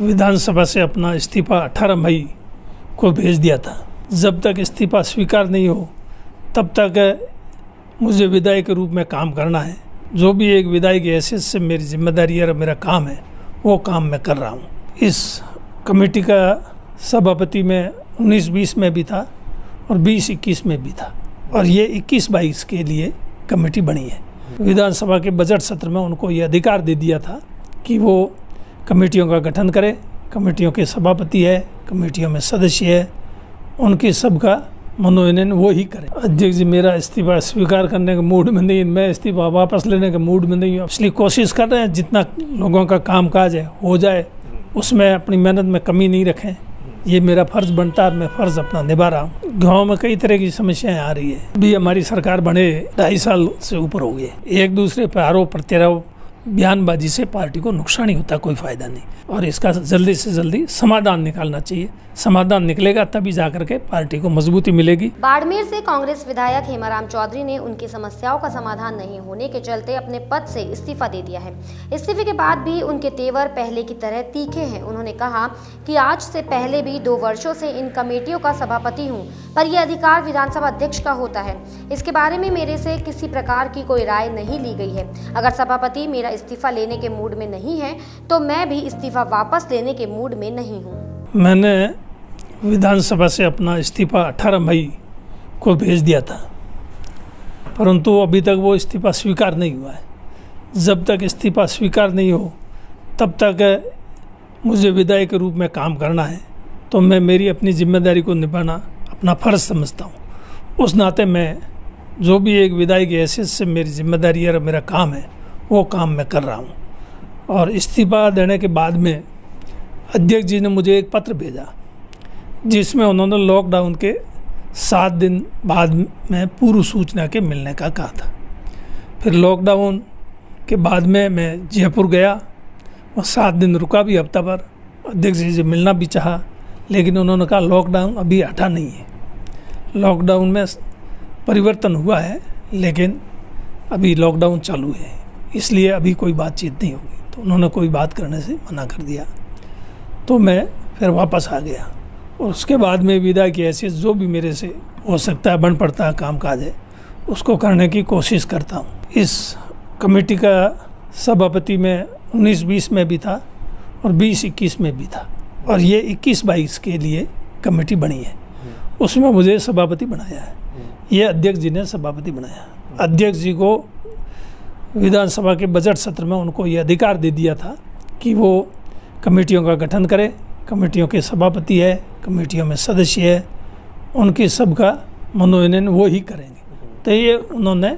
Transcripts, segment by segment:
विधानसभा से अपना इस्तीफा 18 मई को भेज दिया था। जब तक इस्तीफा स्वीकार नहीं हो, तब तक मुझे विधायक के रूप में काम करना है। जो भी एक विधायक हैसियत से मेरी ज़िम्मेदारी है और मेरा काम है, वो काम मैं कर रहा हूँ। इस कमेटी का सभापति में 19-20 में भी था और 20-21 में भी था। और ये 21-22 के लिए कमेटी बनी है। विधानसभा के बजट सत्र में उनको ये अधिकार दे दिया था कि वो कमेटियों का गठन करें। कमेटियों के सभापति है, कमेटियों में सदस्य है। उनके सबका मनोनयन वो ही करें। अध्यक्ष जी, मेरा इस्तीफा स्वीकार करने के मूड में नहीं, मैं इस्तीफा वापस लेने के मूड में नहीं हूँ। इसलिए कोशिश कर रहे हैं, जितना लोगों का काम काज है, हो जाए, उसमें अपनी मेहनत में कमी नहीं रखें। ये मेरा फ़र्ज़ बनता है, मैं फ़र्ज़ अपना निभा रहा हूँ। गाँव में कई तरह की समस्याएँ आ रही है। अभी हमारी सरकार बने ढाई साल से ऊपर हो गई एक दूसरे पर आरोप प्रत्यारोप बयानबाजी से पार्टी को नुकसान ही होता, कोई फ़ायदा नहीं। और इसका जल्दी से जल्दी समाधान निकालना चाहिए। समाधान निकलेगा तभी जाकर के पार्टी को मजबूती मिलेगी। बाड़मेर से कांग्रेस विधायक हेमाराम चौधरी ने उनकी समस्याओं का समाधान नहीं होने के चलते अपने पद से इस्तीफा दे दिया है। इस्तीफे के बाद भी उनके तेवर पहले की तरह तीखे हैं। उन्होंने कहा कि आज से पहले भी दो वर्षों से इन कमेटियों का सभापति हूँ, पर यह अधिकार विधानसभा अध्यक्ष का होता है। इसके बारे में मेरे से किसी प्रकार की कोई राय नहीं ली गई है। अगर सभापति मेरा इस्तीफा लेने के मूड में नहीं है तो मैं भी इस्तीफा वापस लेने के मूड में नहीं हूँ। मैंने विधानसभा से अपना इस्तीफा 18 मई को भेज दिया था, परंतु अभी तक वो इस्तीफा स्वीकार नहीं हुआ है। जब तक इस्तीफा स्वीकार नहीं हो, तब तक मुझे विधायक के रूप में काम करना है तो मैं मेरी अपनी ज़िम्मेदारी को निभाना, अपना फ़र्ज़ समझता हूँ। उस नाते मैं जो भी एक विधायक की हैसियत से मेरी ज़िम्मेदारी है और मेरा काम है वो काम मैं कर रहा हूँ। और इस्तीफा देने के बाद में अध्यक्ष जी ने मुझे एक पत्र भेजा, जिसमें उन्होंने लॉकडाउन के सात दिन बाद में पूर्व सूचना के मिलने का कहा था। फिर लॉकडाउन के बाद में मैं जयपुर गया और सात दिन रुका भी हफ़्ता भर। अध्यक्ष जी से मिलना भी चाहा, लेकिन उन्होंने कहा लॉकडाउन अभी हटा नहीं है। लॉकडाउन में परिवर्तन हुआ है, लेकिन अभी लॉकडाउन चालू है। इसलिए अभी कोई बातचीत नहीं होगी। तो उन्होंने कोई बात करने से मना कर दिया। तो मैं फिर वापस आ गया। और उसके बाद में विदा की हैसियत जो भी मेरे से हो सकता है, बन पड़ता है काम काज है, उसको करने की कोशिश करता हूँ। इस कमेटी का सभापति में उन्नीस बीस में भी था और बीस इक्कीस में भी था। और ये इक्कीस बाईस के लिए कमेटी बनी है। उसमें मुझे सभापति बनाया है। ये अध्यक्ष जी ने सभापति बनाया। अध्यक्ष जी को विधानसभा के बजट सत्र में उनको ये अधिकार दे दिया था कि वो कमेटियों का गठन करें। कमेटियों के सभापति है, कमेटियों में सदस्य है, उनके सबका मनोनयन वो ही करेंगे। तो ये उन्होंने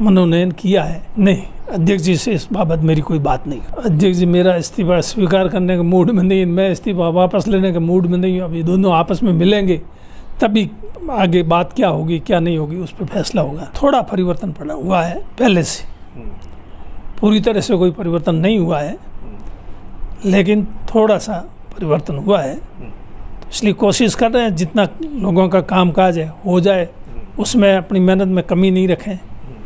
मनोनयन किया है। नहीं, अध्यक्ष जी से इस बाबत मेरी कोई बात नहीं। अध्यक्ष जी मेरा इस्तीफा स्वीकार करने के मूड में नहीं, मैं इस्तीफा वापस लेने के मूड में नहीं हूँ। अभी दोनों आपस में मिलेंगे, तभी आगे बात क्या होगी, क्या नहीं होगी, उस पर फैसला होगा। थोड़ा परिवर्तन पड़ा हुआ है, पहले से। पूरी तरह से कोई परिवर्तन नहीं हुआ है। लेकिन थोड़ा सा परिवर्तन हुआ है। तो इसलिए कोशिश कर रहे हैं जितना लोगों का काम काज है हो जाए उसमें अपनी मेहनत में कमी नहीं रखें।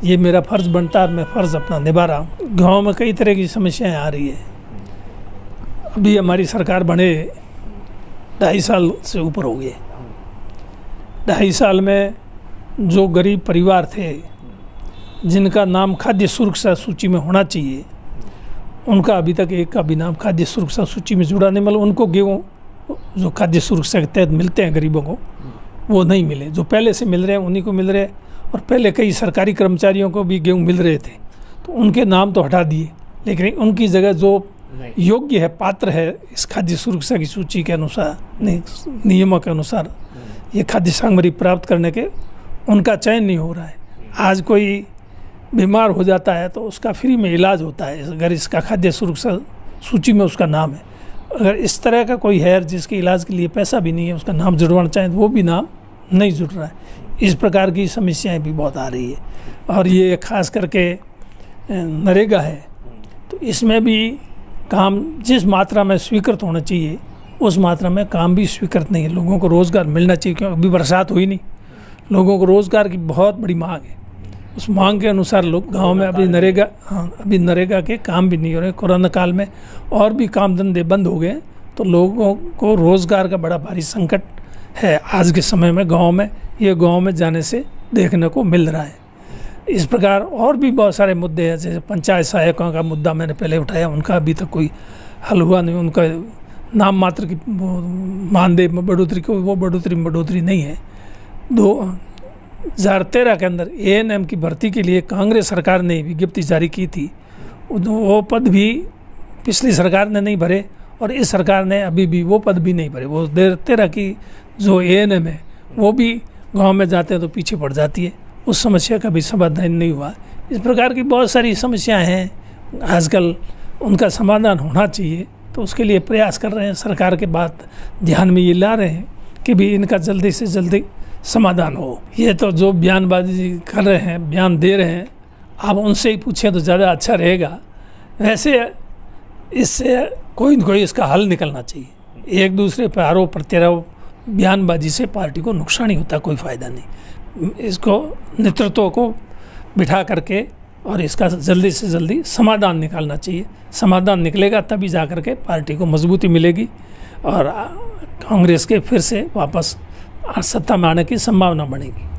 ये मेरा फ़र्ज़ बनता है मैं फ़र्ज़ अपना निभा रहा हूँ। गाँव में कई तरह की समस्याएँ आ रही है। अभी हमारी सरकार बने ढाई साल से ऊपर हो गए ढाई साल में जो गरीब परिवार थे जिनका नाम खाद्य सुरक्षा सूची में होना चाहिए उनका अभी तक एक का भी नाम खाद्य सुरक्षा सूची में जुड़ा नहीं मतलब उनको गेहूँ जो खाद्य सुरक्षा के तहत मिलते हैं गरीबों को वो नहीं मिले। जो पहले से मिल रहे हैं उन्हीं को मिल रहे हैं और पहले कई सरकारी कर्मचारियों को भी गेहूँ मिल रहे थे तो उनके नाम तो हटा दिए। लेकिन उनकी जगह जो योग्य है पात्र है इस खाद्य सुरक्षा की सूची के अनुसार नियमों के अनुसार ये खाद्य सामग्री प्राप्त करने के उनका चयन नहीं हो रहा है। आज कोई बीमार हो जाता है तो उसका फ्री में इलाज होता है। अगर इसका खाद्य सुरक्षा सूची में उसका नाम है। अगर इस तरह का कोई है जिसके इलाज के लिए पैसा भी नहीं है, उसका नाम जुड़वाना चाहें तो वो भी नाम नहीं जुड़ रहा है। इस प्रकार की समस्याएँ भी बहुत आ रही है। और ये खास करके नरेगा है। तो इसमें भी काम जिस मात्रा में स्वीकृत होना चाहिए, उस मात्रा में काम भी स्वीकृत नहीं है। लोगों को रोज़गार मिलना चाहिए क्योंकि अभी बरसात हुई नहीं। लोगों को रोज़गार की बहुत बड़ी मांग है। उस मांग के अनुसार लोग गाँव में अभी नरेगा हाँ अभी नरेगा के काम भी नहीं हो रहे, कोरोना काल में और भी काम धंधे बंद हो गए तो लोगों को रोज़गार का बड़ा भारी संकट है आज के समय में गाँव में, ये गाँव में जाने से देखने को मिल रहा है। इस प्रकार और भी बहुत सारे मुद्दे हैं, जैसे पंचायत सहायकों का मुद्दा मैंने पहले उठाया, उनका अभी तक कोई हल हुआ नहीं, उनका नाम मात्र की मानदेय में बढ़ोतरी को वो बढ़ोतरी बढ़ोतरी नहीं है। दो हज़ार तेरह के अंदर ए एन एम की भर्ती के लिए कांग्रेस सरकार ने विज्ञप्ति जारी की थी। वो पद भी पिछली सरकार ने नहीं भरे और इस सरकार ने अभी भी वो पद भी नहीं भरे। वो देर तेरह की जो ए एन एम है, वो भी गाँव में जाते हैं तो पीछे पड़ जाती है। उस समस्या का भी समाधान नहीं हुआ। इस प्रकार की बहुत सारी समस्याएँ हैं। आजकल उनका समाधान होना चाहिए तो उसके लिए प्रयास कर रहे हैं। सरकार के बात ध्यान में ये ला रहे हैं कि भी इनका जल्दी से जल्दी समाधान हो। ये तो जो बयानबाजी कर रहे हैं, बयान दे रहे हैं, आप उनसे ही पूछें तो ज़्यादा अच्छा रहेगा। वैसे इससे कोई न कोई इसका हल निकलना चाहिए। एक दूसरे पर आरोप प्रत्यारोप, बयानबाजी से पार्टी को नुकसान ही होता, कोई फ़ायदा नहीं। इसको नेतृत्व को बिठा करके और इसका जल्दी से जल्दी समाधान निकालना चाहिए। समाधान निकलेगा तभी जा कर के पार्टी को मजबूती मिलेगी और कांग्रेस के फिर से वापस सत्ता में आने की संभावना बढ़ेगी।